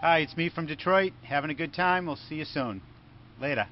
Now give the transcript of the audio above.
Hi, it's me from Detroit. Having a good time. We'll see you soon. Later.